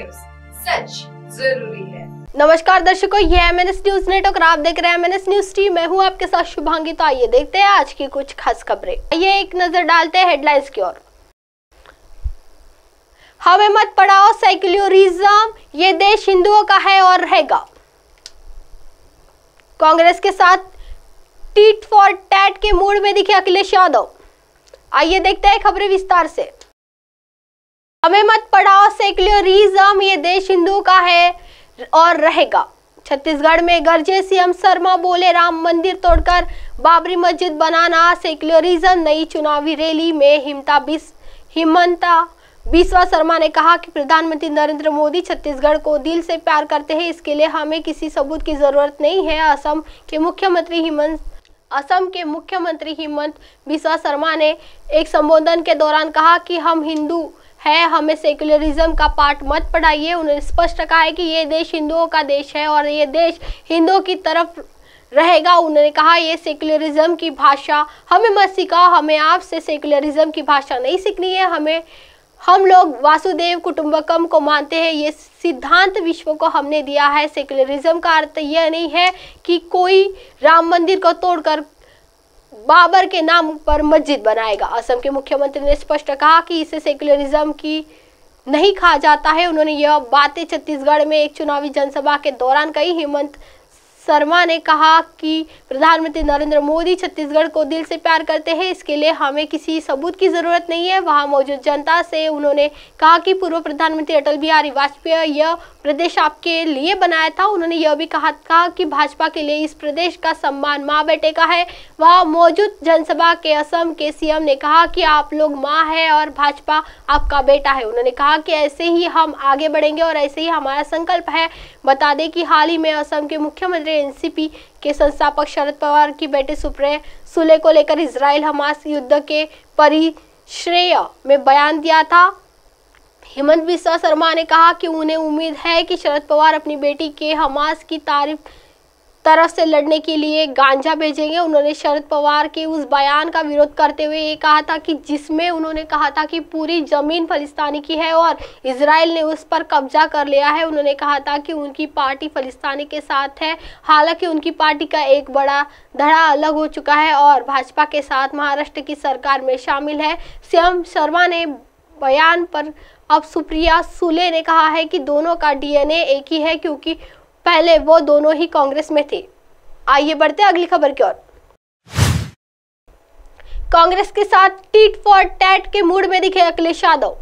News. सच ज़रूरी है। नमस्कार दर्शकों, ये M N S news network और आप देख रहे हैं M N S news T मैं हूँ आपके साथ शुभांगी। तो आइए देखते हैं आज की कुछ खास खबरें। आइए एक नज़र डालते हैं हेडलाइंस की ओर। हमें मत पढ़ाओ सेक्युलरिज्म ये देश हिंदुओं का है और रहेगा। कांग्रेस के साथ टीट फॉर टैट के मूड में दिखे अखिलेश यादव। आइए देखते हैं खबरें विस्तार से। हमें मत पढ़ाओ सेक्युलरिज्म ये देश हिंदुओं का है और रहेगा। छत्तीसगढ़ में गरजे सीएम शर्मा बोले, राम मंदिर तोड़कर बाबरी मस्जिद बनाना सेक्युलरिज्म नई चुनावी रैली में हिमता बिस, हिमंता बिस्वा शर्मा ने कहा कि प्रधानमंत्री नरेंद्र मोदी छत्तीसगढ़ को दिल से प्यार करते हैं, इसके लिए हमें किसी सबूत की ज़रूरत नहीं है। असम के मुख्यमंत्री हिमंत, असम के मुख्यमंत्री हिमंत बिस्वा शर्मा ने एक संबोधन के दौरान कहा कि हम हिंदू है, हमें सेक्युलरिज्म का पाठ मत पढ़ाइए। उन्होंने स्पष्ट कहा है कि ये देश हिंदुओं का देश है और ये देश हिंदुओं की तरफ़ रहेगा। उन्होंने कहा, ये सेक्युलरिज्म की भाषा, हमें मत सिखाओ, हमें आपसे सेक्युलरिज्म की भाषा नहीं सीखनी है। हमें, हम लोग वासुदेव कुटुंबकम को मानते हैं। ये सिद्धांत विश्व को हमने दिया है। सेक्युलरिज्म का अर्थ यह नहीं है कि कोई राम मंदिर को तोड़कर बाबर के नाम पर मस्जिद बनाएगा। असम के मुख्यमंत्री ने स्पष्ट कहा कि इसे सेक्युलरिज्म की नहीं खा जाता है। उन्होंने यह बातें छत्तीसगढ़ में एक चुनावी जनसभा के दौरान कही। हेमंत शर्मा ने कहा कि प्रधानमंत्री नरेंद्र मोदी छत्तीसगढ़ को दिल से प्यार करते हैं, इसके लिए हमें किसी सबूत की ज़रूरत नहीं है। वहाँ मौजूद जनता से उन्होंने कहा कि पूर्व प्रधानमंत्री अटल बिहारी वाजपेयी, यह प्रदेश आपके लिए बनाया था। उन्होंने यह भी कहा था कि भाजपा के लिए इस प्रदेश का सम्मान माँ बेटे का है। वह मौजूद जनसभा के असम के सीएम ने कहा कि आप लोग माँ है और भाजपा आपका बेटा है। उन्होंने कहा कि ऐसे ही हम आगे बढ़ेंगे और ऐसे ही हमारा संकल्प है। बता दें कि हाल ही में असम के मुख्यमंत्री एनसीपी के संस्थापक शरद पवार की बेटे सुप्रे सुले को लेकर इसराइल हमास युद्ध के परिश्रेय में बयान दिया था। हेमंत बिस्वा शर्मा ने कहा कि उन्हें उम्मीद है कि शरद पवार अपनी बेटी के हमास की तारीफ़ तरफ़ से लड़ने के लिए गांजा भेजेंगे। उन्होंने शरद पवार के उस बयान का विरोध करते हुए ये कहा था कि जिसमें उन्होंने कहा था कि पूरी ज़मीन फलिस्तानी की है और इसराइल ने उस पर कब्जा कर लिया है। उन्होंने कहा था कि उनकी पार्टी फलिस्तानी के साथ है। हालाँकि उनकी पार्टी का एक बड़ा धड़ा अलग हो चुका है और भाजपा के साथ महाराष्ट्र की सरकार में शामिल है। सीएम शर्मा ने बयान पर अब सुप्रिया सुले ने कहा है कि दोनों का डीएनए एक ही है क्योंकि पहले वो दोनों ही कांग्रेस में थे। आइए बढ़ते अगली खबर की ओर। कांग्रेस के साथ टीट फॉर टैट के मूड में दिखे अखिलेश यादव।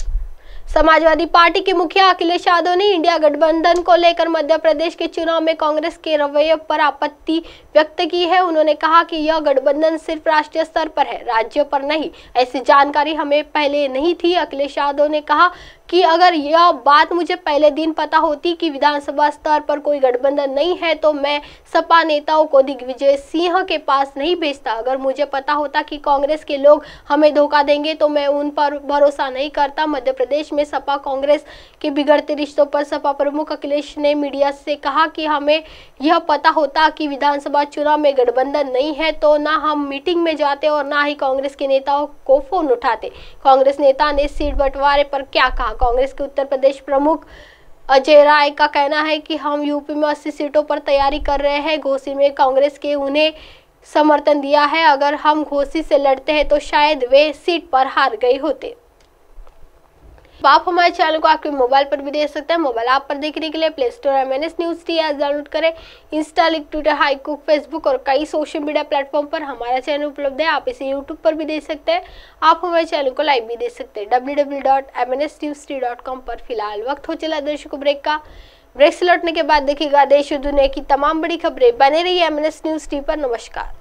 समाजवादी पार्टी के मुखिया अखिलेश यादव ने इंडिया गठबंधन को लेकर मध्य प्रदेश के चुनाव में कांग्रेस के रवैये पर आपत्ति व्यक्त की है। उन्होंने कहा कि यह गठबंधन सिर्फ़ राष्ट्रीय स्तर पर है, राज्य पर नहीं। ऐसी जानकारी हमें पहले नहीं थी, अखिलेश यादव ने कहा। कि अगर यह बात मुझे पहले दिन पता होती कि विधानसभा स्तर पर कोई गठबंधन नहीं है तो मैं सपा नेताओं को दिग्विजय सिंह के पास नहीं भेजता। अगर मुझे पता होता कि कांग्रेस के लोग हमें धोखा देंगे तो मैं उन पर भरोसा नहीं करता। मध्य प्रदेश में सपा कांग्रेस के बिगड़ते रिश्तों पर सपा प्रमुख अखिलेश ने मीडिया से कहा कि हमें यह पता होता कि विधानसभा चुनाव में गठबंधन नहीं है तो ना हम मीटिंग में जाते और ना ही कांग्रेस के नेताओं को फ़ोन उठाते। कांग्रेस नेता ने सीट बंटवारे पर क्या कहा? कांग्रेस के उत्तर प्रदेश प्रमुख अजय राय का कहना है कि हम यूपी में अस्सी सीटों पर तैयारी कर रहे हैं। घोसी में कांग्रेस के उन्हें समर्थन दिया है। अगर हम घोसी से लड़ते हैं तो शायद वे सीट पर हार गए होते। आप हमारे चैनल को आपके मोबाइल पर भी देख सकते हैं। मोबाइल ऐप पर देखने के लिए play store M N S news T app download करें। इंस्टा लिंक ट्विटर हाई कुक फेसबुक और कई सोशल मीडिया प्लेटफॉर्म पर हमारा चैनल उपलब्ध है। आप इसे यूट्यूब पर भी देख सकते हैं। आप हमारे चैनल को लाइव भी देख सकते हैं। W W dot M N S news T dot com पर फ़िलहाल वक्त हो चला दर्शकों ब्रेक का ब्रेक से लौटने के बाद देखिएगा देश और दुनिया की तमाम बड़ी खबरें। बने रही है M N S news T पर। नमस्कार।